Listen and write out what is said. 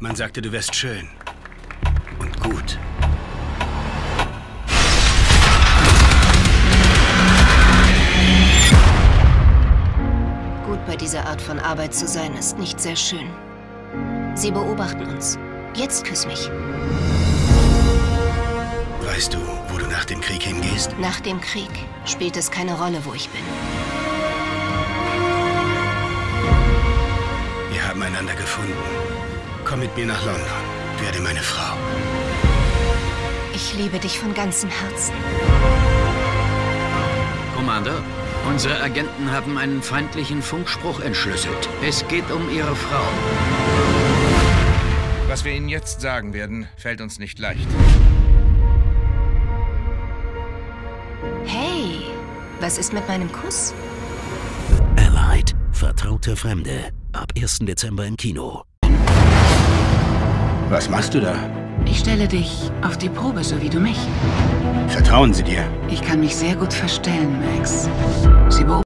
Man sagte, du wärst schön. Und gut. Gut bei dieser Art von Arbeit zu sein, ist nicht sehr schön. Sie beobachten uns. Jetzt küss mich. Weißt du, wo du nach dem Krieg hingehst? Nach dem Krieg spielt es keine Rolle, wo ich bin. Wir haben einander gefunden. Komm mit mir nach London. Werde meine Frau. Ich liebe dich von ganzem Herzen. Commander, unsere Agenten haben einen feindlichen Funkspruch entschlüsselt. Es geht um Ihre Frau. Was wir Ihnen jetzt sagen werden, fällt uns nicht leicht. Hey, was ist mit meinem Kuss? Allied. Vertraute Fremde. Ab 1. Dezember im Kino. Was machst du da? Ich stelle dich auf die Probe, so wie du mich. Vertrauen sie dir? Ich kann mich sehr gut verstellen, Max. Sie